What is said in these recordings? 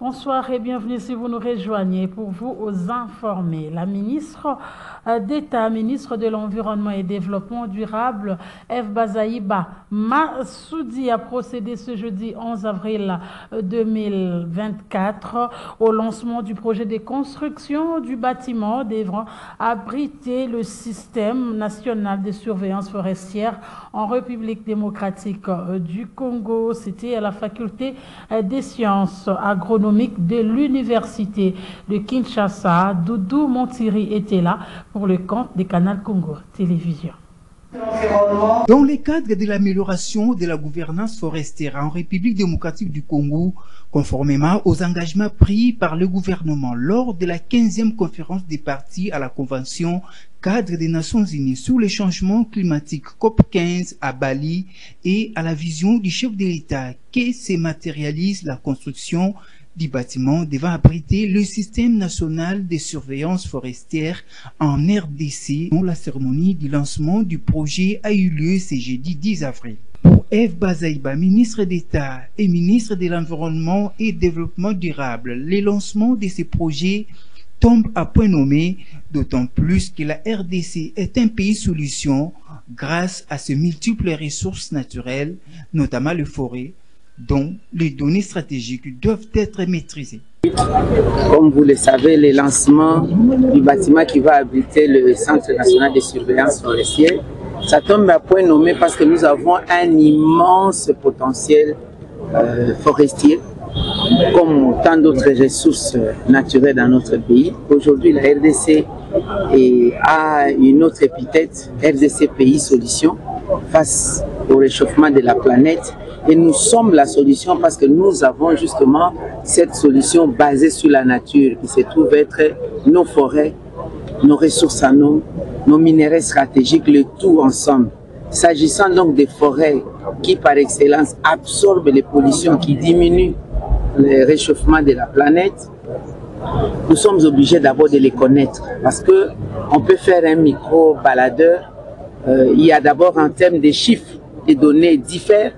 Bonsoir et bienvenue si vous nous rejoignez pour vous aux informer. La ministre euh, d'État, ministre de l'Environnement et Développement durable, Eve Bazaïba Massoudi, a procédé ce jeudi 11 avril 2024 euh, au lancement du projet de construction du bâtiment devant abriter le système national de surveillance forestière en République démocratique euh, du Congo. C'était à la faculté des sciences agronomiques de l'Université de Kinshasa, Doudou Montiri était là pour le compte des Canal Congo Télévision. Dans le cadre de l'amélioration de la gouvernance forestière en République démocratique du Congo, conformément aux engagements pris par le gouvernement lors de la 15e conférence des partis à la Convention cadre des Nations Unies sur les changements climatiques COP15 à Bali et à la vision du chef de l'État qui se matérialise la construction du bâtiment devant abriter le système national de surveillance forestière en RDC dont la cérémonie du lancement du projet a eu lieu ce jeudi 10 avril. Pour Eve Bazaïba, ministre d'État et ministre de l'Environnement et Développement durable, le lancement de ces projets tombe à point nommé, d'autant plus que la RDC est un pays solution grâce à ses multiples ressources naturelles, notamment les forêts, dont les données stratégiques doivent être maîtrisées. Comme vous le savez, le lancement du bâtiment qui va abriter le Centre national de surveillance forestière, ça tombe à point nommé parce que nous avons un immense potentiel euh, forestier, comme tant d'autres ressources naturelles dans notre pays. Aujourd'hui, la RDC a une autre épithète, RDC Pays Solution, face au réchauffement de la planète et nous sommes la solution parce que nous avons justement cette solution basée sur la nature qui se trouve être nos forêts, nos ressources en eau, nos minéraux stratégiques, le tout ensemble. S'agissant donc des forêts qui par excellence absorbent les pollutions, qui diminuent le réchauffement de la planète, nous sommes obligés d'abord de les connaître parce que on peut faire un micro baladeur. Euh, il y a d'abord en termes de chiffres, des données diffèrent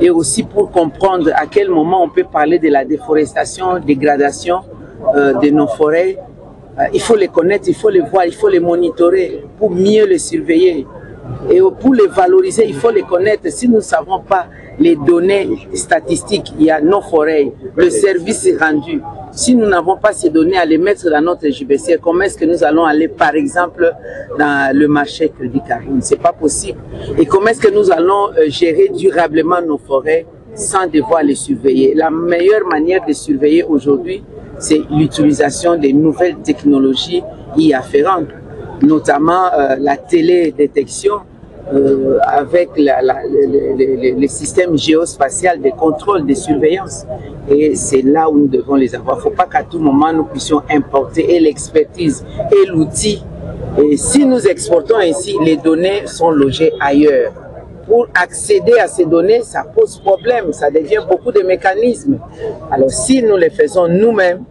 et aussi pour comprendre à quel moment on peut parler de la déforestation, dégradation euh, de nos forêts. Euh, il faut les connaître, il faut les voir, il faut les monitorer pour mieux les surveiller. Et pour les valoriser, il faut les connaître. Si nous ne savons pas les données statistiques, il y a nos forêts, le service rendu. Si nous n'avons pas ces données à les mettre dans notre JBC, comment est-ce que nous allons aller, par exemple, dans le marché crédit carbone C'est pas possible. Et comment est-ce que nous allons euh, gérer durablement nos forêts sans devoir les surveiller? La meilleure manière de surveiller aujourd'hui, c'est l'utilisation des nouvelles technologies y afférentes, notamment euh, la télédétection, euh, avec la, la, le, le, système géospatial de contrôle, de surveillance. Et c'est là où nous devons les avoir. Il ne faut pas qu'à tout moment nous puissions importer et l'expertise et l'outil. Et si nous exportons ainsi, les données sont logées ailleurs. Pour accéder à ces données, ça pose problème, ça devient beaucoup de mécanismes. Alors si nous les faisons nous-mêmes,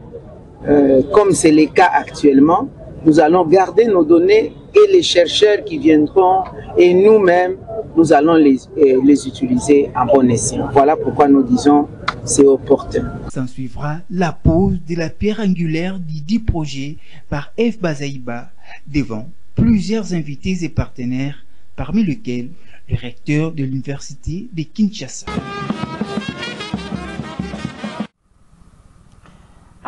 euh, comme c'est le cas actuellement, nous allons garder nos données et les chercheurs qui viendront et nous-mêmes, nous allons les, euh, les utiliser en bon escient. Voilà pourquoi nous disons c'est opportun. S'en suivra la pose de la pierre angulaire du dit projet par F. Bazaïba devant plusieurs invités et partenaires, parmi lesquels le recteur de l'université de Kinshasa.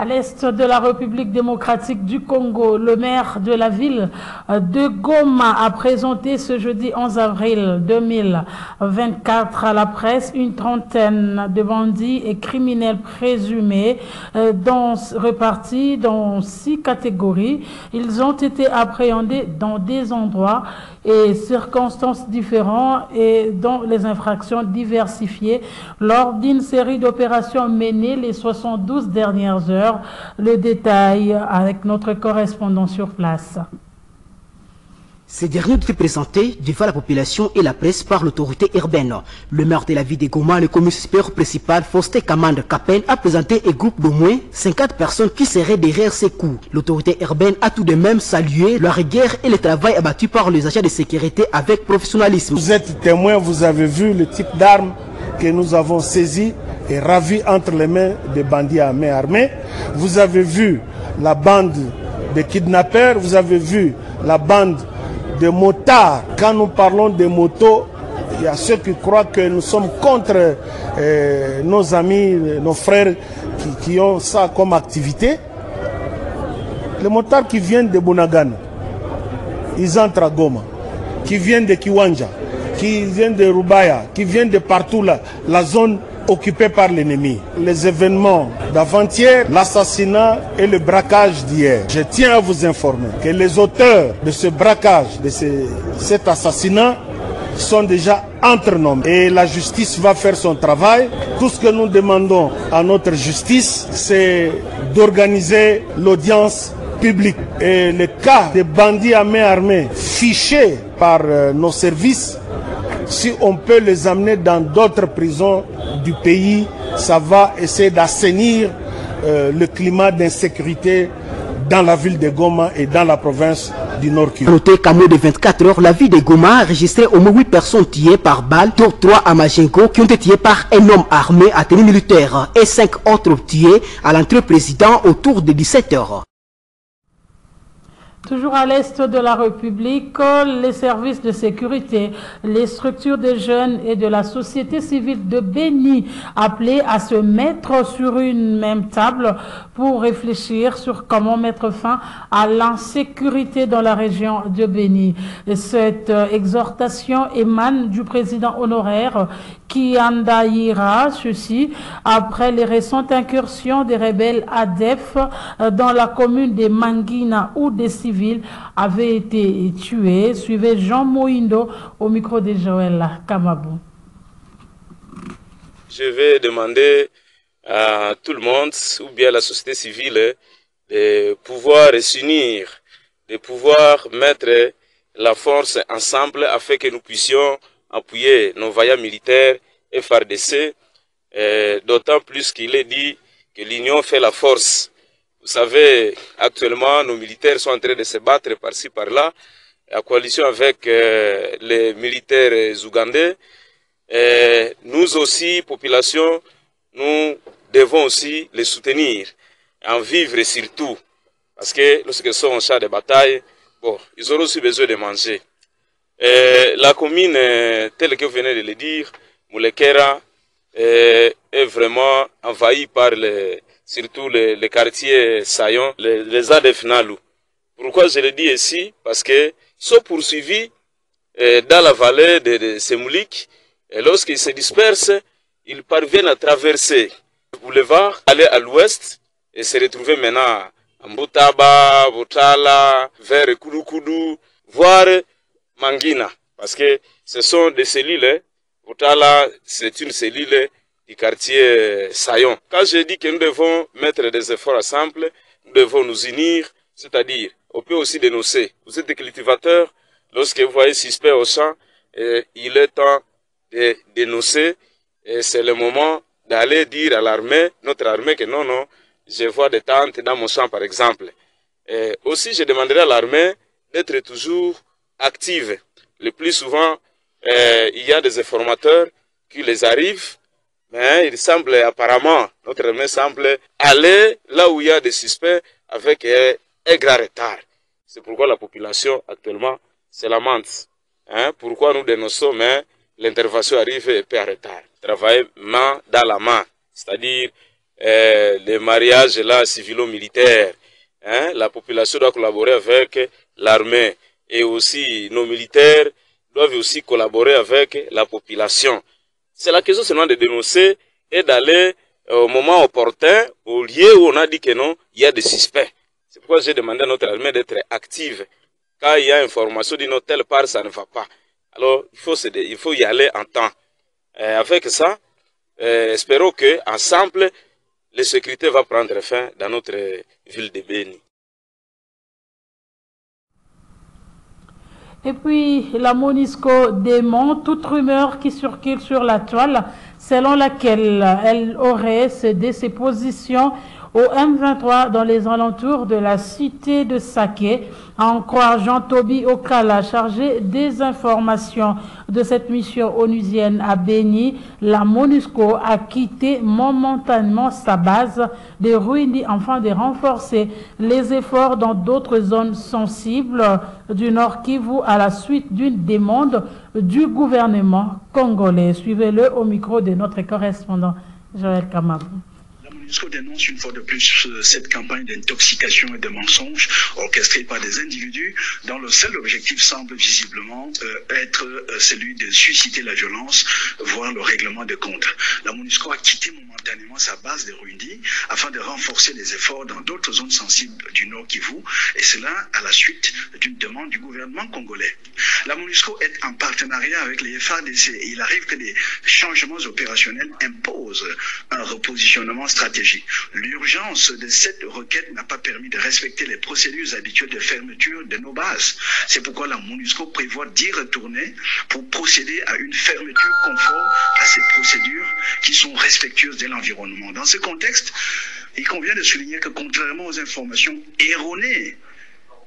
À l'est de la République démocratique du Congo, le maire de la ville de Goma a présenté ce jeudi 11 avril 2024 à la presse une trentaine de bandits et criminels présumés dans, repartis dans six catégories. Ils ont été appréhendés dans des endroits et circonstances différentes et dans les infractions diversifiées lors d'une série d'opérations menées les 72 dernières heures le détail avec notre correspondant sur place. Ces derniers ont été présentés devant la population et la presse par l'autorité urbaine. Le maire de la ville de Goma, le commissaire principal Faustin Kamande Kapen, a présenté un groupe d'au moins 50 personnes qui seraient derrière ces coups. L'autorité urbaine a tout de même salué la rigueur et le travail abattu par les agents de sécurité avec professionnalisme. Vous êtes témoin, vous avez vu le type d'armes que nous avons saisies est ravi entre les mains des bandits armée. Vous avez vu la bande des kidnappeurs, vous avez vu la bande de motards. Quand nous parlons des motos, il y a ceux qui croient que nous sommes contre euh, nos amis, nos frères qui, qui, ont ça comme activité. Les motards qui viennent de Bonagan, ils entrent à Goma, qui viennent de Kiwanja, qui viennent de Rubaya, qui viennent de partout là, la zone occupée par l'ennemi. Les événements d'avant-hier, l'assassinat et le braquage d'hier. Je tiens à vous informer que les auteurs de ce braquage, de ce, cet assassinat, sont déjà entre nous et la justice va faire son travail. Tout ce que nous demandons à notre justice, c'est d'organiser l'audience publique. Et le cas des bandits à main armée fichés par euh, nos services, si on peut les amener dans d'autres prisons du pays, ça va essayer d'assainir euh, le climat d'insécurité dans la ville de Goma et dans la province du Nord Kivu. Qu'à moins de 24 heures, la ville de Goma a enregistré au moins 8 personnes tuées par balle, dont 3 à Majengo qui ont été tuées par un homme armé à tenue militaire et 5 autres tués à l'entrée président autour de 17 heures. Toujours à l'est de la République, les services de sécurité, les structures des jeunes et de la société civile de Béni appelés à se mettre sur une même table pour réfléchir sur comment mettre fin à l'insécurité dans la région de Béni. Cette exhortation émane du président honoraire qui endaillera ceci après les récentes incursions des rebelles ADEF dans la commune de Manguina où des civils avaient été tués. Suivez Jean Moindo au micro de Joël Kamabou. Je vais demander à tout le monde, ou bien à la société civile, de pouvoir s'unir, de pouvoir mettre la force ensemble afin que nous puissions appuyer nos vaillants militaires FRDC, euh, d'autant plus qu'il est dit que l'union fait la force. Vous savez, actuellement, nos militaires sont en train de se battre par-ci, par-là, en coalition avec euh, les militaires ougandais. Euh, nous aussi, population, nous devons aussi les soutenir, en vivre surtout. Parce que lorsqu'ils sont en champ de bataille, bon, ils auront aussi besoin de manger. la commune, telle que vous venez de le dire, Moulekera est, vraiment envahi par les, surtout les, les quartiers saillants, les, les. Pourquoi je le dis ici Parce que sont poursuivis euh, dans la vallée de, de Semoulik, et lorsqu'ils se dispersent, ils parviennent à traverser le boulevard, aller à l'ouest, et se retrouver maintenant à Mbutaba, Botala, vers Koudoukoudu, voire Mangina. Parce que ce sont des cellules hein, Botala, c'est une cellule du quartier Sayon. Quand je dis que nous devons mettre des efforts ensemble, nous devons nous unir, c'est-à-dire, on peut aussi dénoncer. Vous êtes cultivateur, lorsque vous voyez suspect au champ, et il est temps de dénoncer, et c'est le moment d'aller dire à l'armée, notre armée, que non, non, je vois des tentes dans mon champ, par exemple. Et aussi, je demanderai à l'armée d'être toujours active. Le plus souvent, euh, il y a des informateurs qui les arrivent, mais il semble apparemment, notre armée semble aller là où il y a des suspects avec un, un grand retard. C'est pourquoi la population actuellement se lamente. Hein? Pourquoi nous dénonçons, mais l'intervention arrive un peu en retard. Travailler main dans la main, c'est-à-dire euh, les mariages là civilo-militaires. Hein? La population doit collaborer avec l'armée et aussi nos militaires doivent aussi collaborer avec la population. C'est la question seulement de dénoncer et d'aller au moment opportun, au lieu où on a dit que non, il y a des suspects. C'est pourquoi j'ai demandé à notre armée d'être active. Quand il y a information d'une telle part, ça ne va pas. Alors, il faut, il faut y aller en temps. Euh, avec ça, euh, espérons que ensemble, la sécurité va prendre fin dans notre ville de Béni. Et puis, la Monisco dément toute rumeur qui circule sur la toile selon laquelle elle aurait cédé ses positions au M23 dans les alentours de la cité de Saké. En croire Jean-Toby Okala, chargé des informations de cette mission onusienne à Béni, la MONUSCO a quitté momentanément sa base de Ruindi afin de renforcer les efforts dans d'autres zones sensibles du Nord Kivu à la suite d'une demande du gouvernement congolais. Suivez-le au micro de notre correspondant Joël Kamabou. MONUSCO dénonce une fois de plus cette campagne d'intoxication et de mensonges orchestrée par des individus dont le seul objectif semble visiblement euh, être euh, celui de susciter la violence, voire le règlement de comptes. La MONUSCO a quitté momentanément sa base de Rundi afin de renforcer les efforts dans d'autres zones sensibles du Nord Kivu, et cela à la suite d'une demande du gouvernement congolais. La MONUSCO est en partenariat avec les FADC et il arrive que les changements opérationnels imposent un repositionnement stratégique. L'urgence de cette requête n'a pas permis de respecter les procédures habituelles de fermeture de nos bases. C'est pourquoi la MONUSCO prévoit d'y retourner pour procéder à une fermeture conforme à ces procédures qui sont respectueuses de l'environnement. Dans ce contexte, il convient de souligner que contrairement aux informations erronées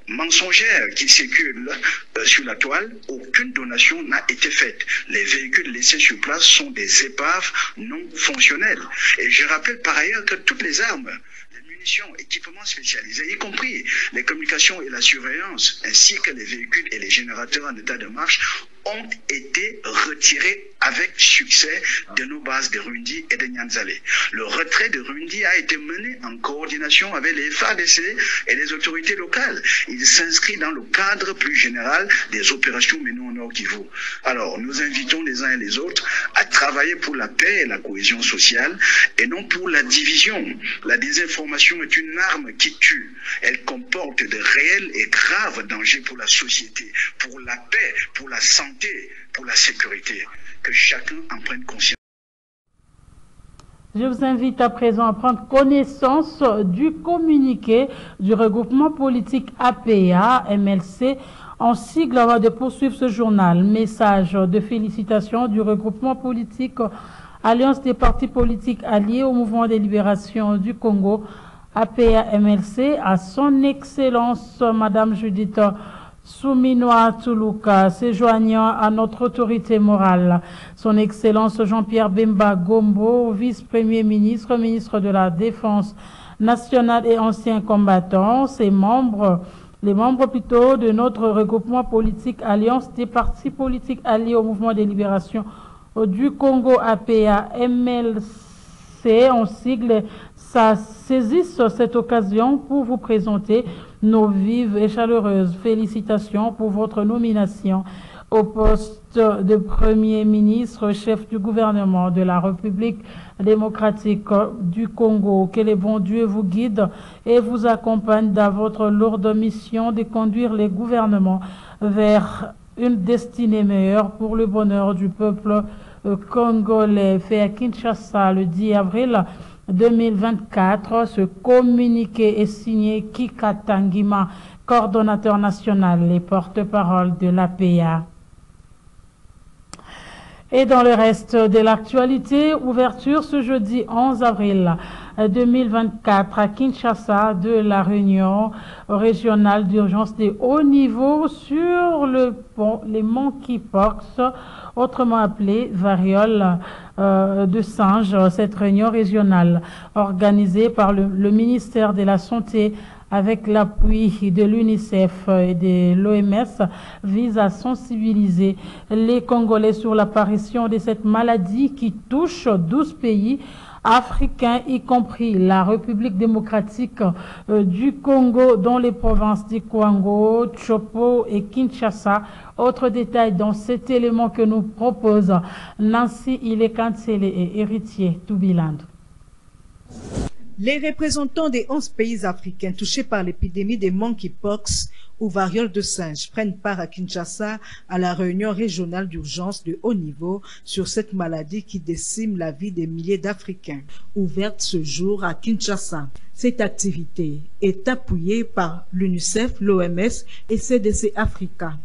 mensongères qui circulent euh, sur la toile, aucune donation n'a été faite. Les véhicules laissés sur place sont des épaves non fonctionnelles. Et je rappelle par ailleurs que toutes les armes, les munitions, équipements spécialisés, y compris les communications et la surveillance, ainsi que les véhicules et les générateurs en état de marche, ont été retirés avec succès de nos bases de Rundi et de Nyanzale. Le retrait de Rundi a été mené en coordination avec les FADC et les autorités locales. Il s'inscrit dans le cadre plus général des opérations menées au Nord Kivu. Alors, nous invitons les uns et les autres à travailler pour la paix et la cohésion sociale et non pour la division. La désinformation est une arme qui tue. Elle comporte de réels et graves dangers pour la société, pour la paix, pour la santé pour la sécurité. Que chacun en prenne conscience. Je vous invite à présent à prendre connaissance du communiqué du regroupement politique APA, MLC, en sigle avant de poursuivre ce journal. Message de félicitations du regroupement politique Alliance des partis politiques alliés au mouvement des libérations du Congo, APA MLC, à son Excellence Madame Judith Souminoa Toulouka, joignant à notre autorité morale, son Excellence Jean-Pierre Bemba Gombo, vice-premier ministre, ministre de la Défense nationale et ancien combattant, ses membres, les membres plutôt de notre regroupement politique Alliance des partis politiques alliés au mouvement des libérations du Congo APA MLC en sigle, ça saisissent cette occasion pour vous présenter nos vives et chaleureuses félicitations pour votre nomination au poste de Premier ministre, chef du gouvernement de la République démocratique du Congo. Que les bons dieux vous guident et vous accompagnent dans votre lourde mission de conduire les gouvernements vers une destinée meilleure pour le bonheur du peuple congolais. Fait à Kinshasa le 10 avril 2024. Ce communiqué est signé Kika Tangima, coordonnateur national et porte-parole de l'APA. Et dans le reste de l'actualité, ouverture ce jeudi 11 avril 2024 à Kinshasa de la réunion régionale d'urgence de haut niveau sur le pont, les monkeypox, autrement appelé variole euh, de singe. Cette réunion régionale organisée par le, le ministère de la Santé avec l'appui de l'UNICEF et de l'OMS, vise à sensibiliser les Congolais sur l'apparition de cette maladie qui touche 12 pays africains, y compris la République démocratique euh, du Congo, dans les provinces d'Ikwango, Chopo et Kinshasa. Autre détail dans cet élément que nous propose Nancy Ilekansele et héritier Toubiland. Les représentants des 11 pays africains touchés par l'épidémie des monkeypox ou variole de singe prennent part à Kinshasa à la réunion régionale d'urgence de haut niveau sur cette maladie qui décime la vie des milliers d'Africains. Ouverte ce jour à Kinshasa. Cette activité est appuyée par l'UNICEF, l'OMS et CDC Africa.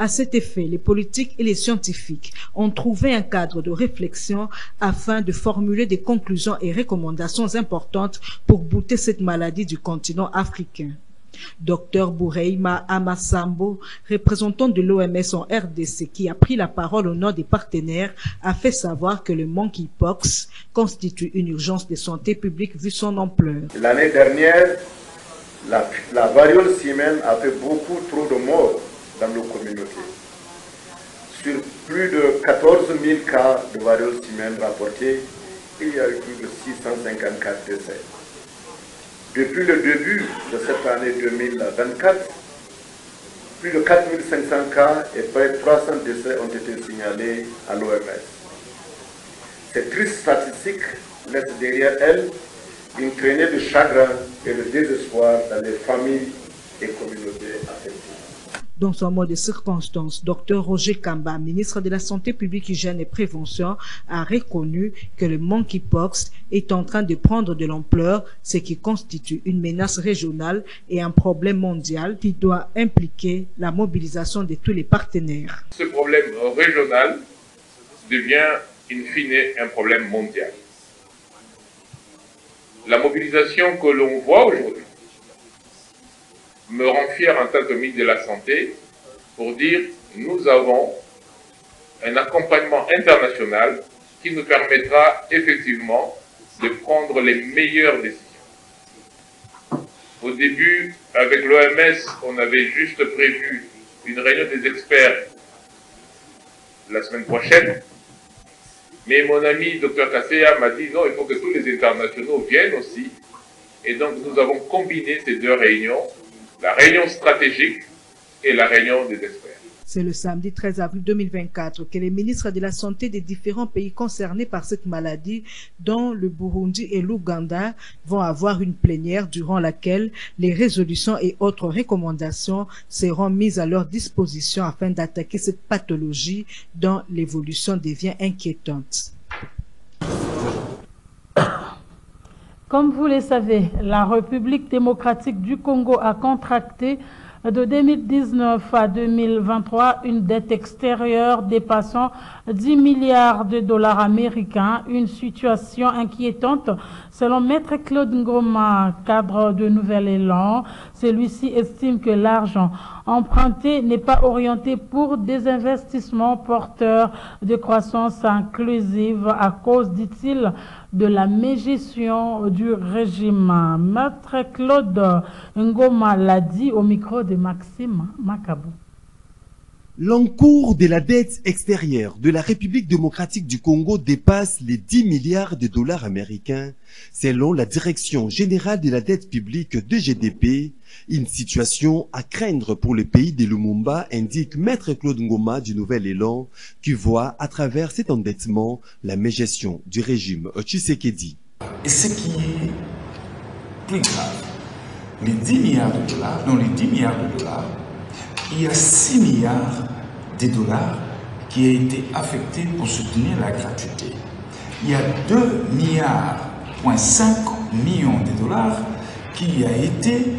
À cet effet, les politiques et les scientifiques ont trouvé un cadre de réflexion afin de formuler des conclusions et recommandations importantes pour bouter cette maladie du continent africain. Dr Boureima Amasambo, représentant de l'OMS en RDC, qui a pris la parole au nom des partenaires, a fait savoir que le monkeypox constitue une urgence de santé publique vu son ampleur. L'année dernière, la, variole simienne a fait beaucoup trop de morts dans nos communautés. Sur plus de 14 000 cas de variole simienne rapportés, il y a eu plus de 654 décès. Depuis le début de cette année 2024, plus de 4500 cas et près de 300 décès ont été signalés à l'OMS. Ces tristes statistiques laissent derrière elles une traînée de chagrin et de désespoir dans les familles et communautés affectées. Dans son mot de circonstance, Dr Roger Kamba, ministre de la Santé publique, Hygiène et Prévention, a reconnu que le monkeypox est en train de prendre de l'ampleur, ce qui constitue une menace régionale et un problème mondial qui doit impliquer la mobilisation de tous les partenaires. Ce problème régional devient in fine un problème mondial. La mobilisation que l'on voit aujourd'hui me rend fier en tant que ministre de la Santé pour dire nous avons un accompagnement international qui nous permettra effectivement de prendre les meilleures décisions. Au début, avec l'OMS, on avait juste prévu une réunion des experts la semaine prochaine. Mais mon ami Dr Kasseya m'a dit non, il faut que tous les internationaux viennent aussi. Et donc nous avons combiné ces deux réunions, la réunion stratégique et la réunion des experts. C'est le samedi 13 avril 2024 que les ministres de la Santé des différents pays concernés par cette maladie, dont le Burundi et l'Ouganda, vont avoir une plénière durant laquelle les résolutions et autres recommandations seront mises à leur disposition afin d'attaquer cette pathologie dont l'évolution devient inquiétante. Comme vous le savez, la République démocratique du Congo a contracté de 2019 à 2023 une dette extérieure dépassant 10 milliards de dollars américains, une situation inquiétante selon Maître Claude Ngoma, cadre de Nouvel Élan. Celui-ci estime que l'argent emprunté n'est pas orienté pour des investissements porteurs de croissance inclusive à cause, dit-il, de la mégestion du régime. Maître Claude Ngoma l'a dit au micro de Maxime Macabou. L'encours de la dette extérieure de la République démocratique du Congo dépasse les 10 milliards de dollars américains, selon la Direction générale de la dette publique de GDP, une situation à craindre pour le pays de Lumumba, indique Maître Claude Ngoma du Nouvel Élan, qui voit à travers cet endettement la mégestion du régime Tshisekedi. Et ce qui est plus grave, les 10 milliards de dollars, dans les 10 milliards de dollars, il y a 6 milliards de dollars qui a été affectés pour soutenir la gratuité. Il y a 2 milliards, 5 millions de dollars qui a été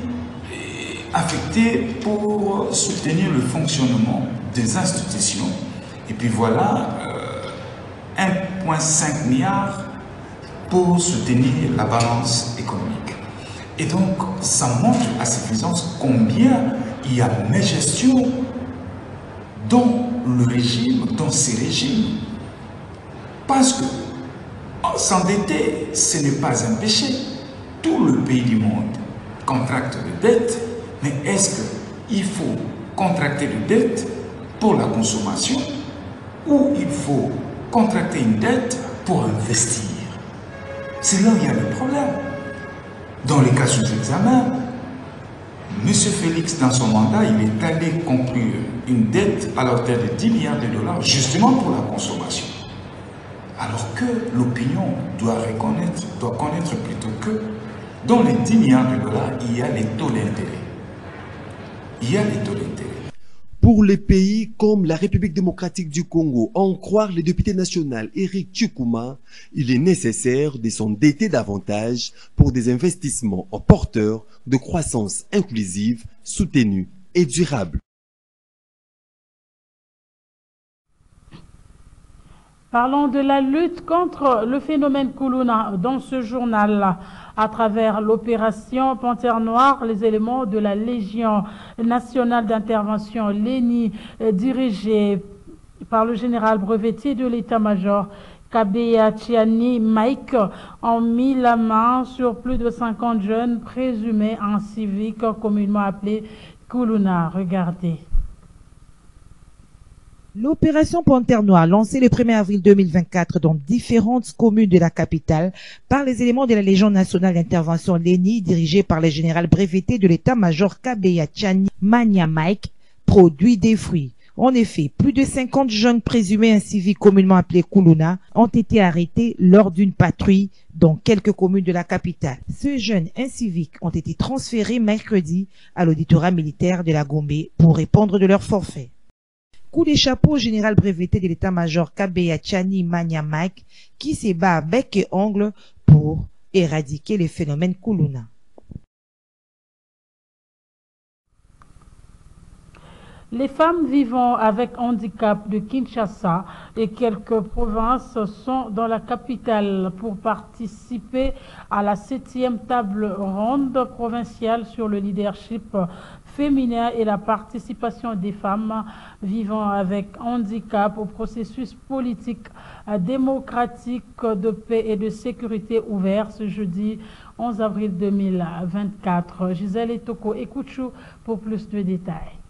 affecté pour soutenir le fonctionnement des institutions. Et puis voilà, euh, 1,5 milliard pour soutenir la balance économique. Et donc, ça montre à suffisance combien il y a une gestion dans le régime, dans ces régimes. Parce que s'endetter, ce n'est pas un péché. Tout le pays du monde contracte des dettes, mais est-ce qu'il faut contracter des dettes pour la consommation ou il faut contracter une dette pour investir? C'est là où il y a le problème. Dans les cas sous examen, M. Félix, dans son mandat, il est allé conclure une dette à la hauteur de 10 milliards de dollars, justement pour la consommation. Alors que l'opinion doit reconnaître, doit connaître plutôt que dans les 10 milliards de dollars, il y a les taux d'intérêt. Il y a les taux d'intérêt. Pour les pays comme la République démocratique du Congo, en croire le député national Eric Chukuma, il est nécessaire de s'endetter davantage pour des investissements porteurs de croissance inclusive, soutenue et durable. Parlons de la lutte contre le phénomène Koulouna dans ce journal. À travers l'opération Panthère Noire, les éléments de la Légion nationale d'intervention LENI, dirigée par le général brevettier de l'état-major Kabeya Chiani Mike, ont mis la main sur plus de 50 jeunes présumés en civique, communément appelés Koulouna. Regardez. L'opération Panthère lancée le 1er avril 2024 dans différentes communes de la capitale par les éléments de la Légion nationale d'intervention LENI, dirigée par le général breveté de l'état-major Kabeya Chani Mania Mike, produit des fruits. En effet, plus de 50 jeunes présumés ainsi communément appelés Koulouna ont été arrêtés lors d'une patrouille dans quelques communes de la capitale. Ces jeunes inciviques ont été transférés mercredi à l'auditorat militaire de la Gombe pour répondre de leur forfait. Coup des chapeaux au général breveté de l'état-major Kabeya Chani Mania Mike qui se bat à bec et ongle pour éradiquer les phénomènes Koulouna. Les femmes vivant avec handicap de Kinshasa et quelques provinces sont dans la capitale pour participer à la septième table ronde provinciale sur le leadership féminin et la participation des femmes vivant avec handicap au processus politique démocratique de paix et de sécurité ouvert ce jeudi 11 avril 2024. Gisèle Etoko Ekouchou pour plus de détails.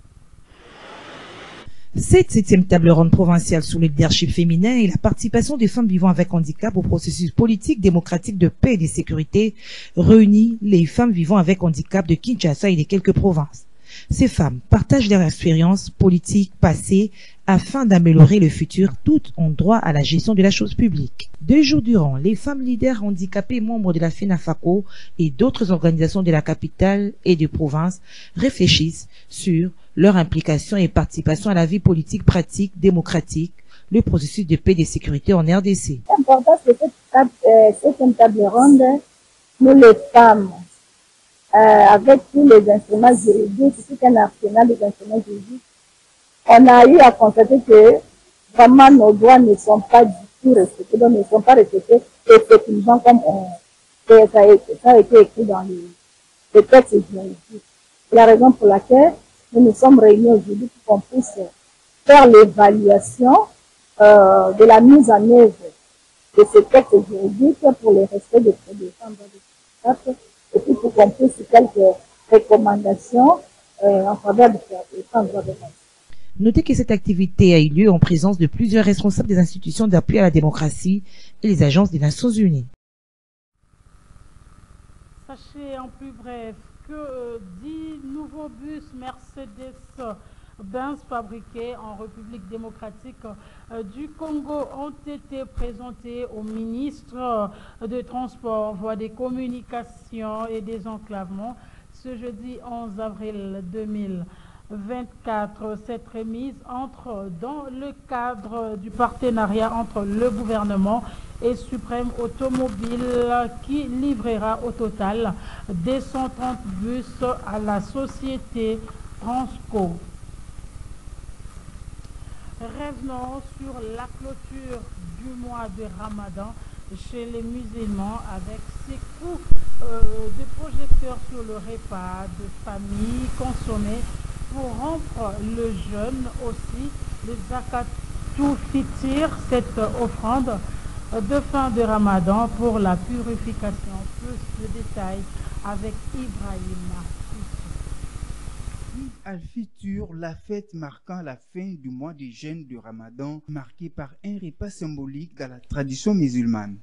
Cette septième table ronde provinciale sur le leadership féminin et la participation des femmes vivant avec handicap au processus politique démocratique de paix et de sécurité réunit les femmes vivant avec handicap de Kinshasa et de quelques provinces. Ces femmes partagent leur expérience politique passée afin d'améliorer le futur tout en droit à la gestion de la chose publique. Deux jours durant, les femmes leaders handicapées membres de la FENAFACO et d'autres organisations de la capitale et de province réfléchissent sur leur implication et participation à la vie politique pratique démocratique, le processus de paix et de sécurité en RDC. L'important, c'est que cette table ronde, nous les femmes, euh, avec tous les instruments juridiques, tout un arsenal des instruments juridiques, on a eu à constater que vraiment nos droits ne sont pas du tout respectés, donc ne sont pas respectés effectivement comme on, ça, a été, écrit dans les, les textes juridiques. La raison pour laquelle nous nous sommes réunis aujourd'hui pour qu'on puisse faire l'évaluation euh, de la mise en œuvre de ces textes juridiques pour le respect des droits des femmes et puis pour qu'on puisse quelques recommandations euh, en faveur des femmes de Notez que cette activité a eu lieu en présence de plusieurs responsables des institutions d'appui à la démocratie et les agences des Nations Unies. Sachez en plus bref que 10 nouveaux bus Mercedes-Benz fabriqués en République démocratique du Congo ont été présentés au ministre de Transport, Voies des Communications et des Enclavements ce jeudi 11 avril 2024. Cette remise entre dans le cadre du partenariat entre le gouvernement et Suprême Automobile qui livrera au total des 130 bus à la société Transco. Revenons sur la clôture du mois de Ramadan chez les musulmans avec ces coups de projecteurs sur le repas de famille consommé pour rompre le jeûne aussi. Les zakatou fitir cette offrande de fin de Ramadan pour la purification. Plus de détails avec Ibrahim. Al-Fitur, la fête marquant la fin du mois de jeûne de Ramadan, marqué par un repas symbolique dans la tradition musulmane.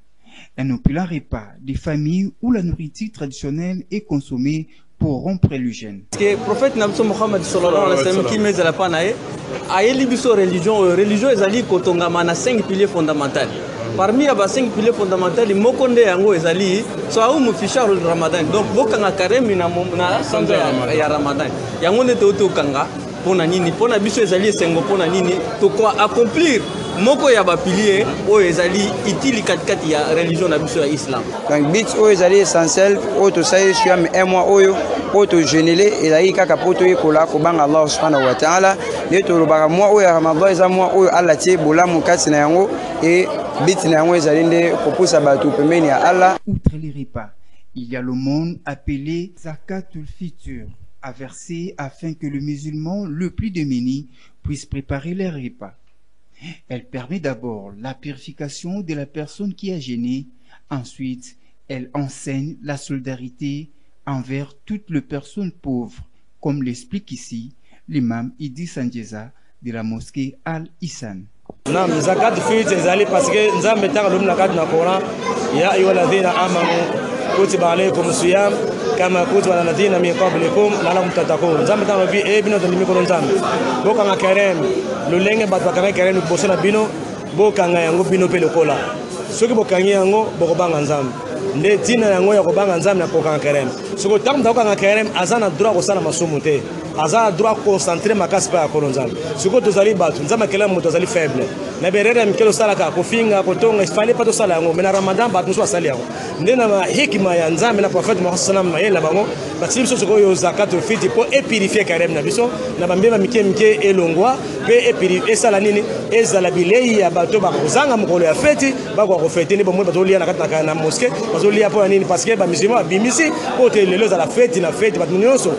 Un opulent repas des familles où la nourriture traditionnelle est consommée pour rompre le jeûne. Le prophète Mohammed qui met la panaye, a élibiso religion, religion ezali kotongama na cinq piliers fondamentaux. Parmi les cinq piliers fondamentaux, moko nde yango ezali so aumu fi shahrul ramadan. Donc bokanga karemi na na sanzo ya ramadan. Yango nde to kanga pona nini? Pona biso ezali esengo pona nini? To quoi accomplir moko ya bapilier oyo ezali itili katikati ya religion na biso ya islam. Donc bit oyo ezali essentiel oyo tosali sur un mois oyo oyo togenele ezalaki kaka mpo toyekola kobanga allah subhanahu wa taala. Nde tolobaka mwa oyo ya ramadan eza mwa oyo allah tie bolamu kati na yango e Outre les repas, il y a le monde appelé Zakatul Fitr, à verser afin que le musulman le plus démuni puisse préparer les repas. Elle permet d'abord la purification de la personne qui a gêné. Ensuite, elle enseigne la solidarité envers toutes les personnes pauvres, comme l'explique ici l'imam Idi Sanjeza de la mosquée Al-Issan. Naam, zakat fitr ezali parce que nzambe ntango alobi na kati na coran. Ya ayuha alladhina amanu kutiba alaikum siyam kama kutiba ala alladhina min qablikum la'allakum tattaqun. Nzambe ntango alobi e bino tondimi kono nzambe. Bokanga kerem lolenge bato bakanga kerem liboso na bino bokanga yango bino mpe lokola soki bokangi yango bokobanga nzambe. Nde ntina yango ya kobanga nzambe na kokanga kerem soki ntango moto akokanga kerem aza na droit kosala masumu te aza na droit concentre makasi mpe ya kolo nzambe sikoyo tozali bato nzambe akelaka moto azali faible? Na berere ya mikele osalaka kofinga kotonga ifale mpe tosala yango me na ramadan bato mosusu basali yango nde na mahikima ya nzambe na prophète mohamad salam mayele na bango batili biso sikoyo zakat ofiti mpo epurifie karem na biso. Na bambeba mike mike elongwa mpe esala nini ezala bilei ya bato bakozanga mokolo ya feti bakoka kofete nde bomoi bazolia na kati na moske bazolia mpo ya nini parce que bamusulman babimisi po te lelo ezala feti na feti bato nyonso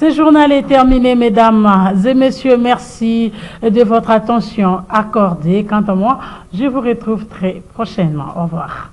Ce journal est terminé, mesdames et messieurs. Merci de votre attention accordée. Quant à moi, je vous retrouve très prochainement. Au revoir.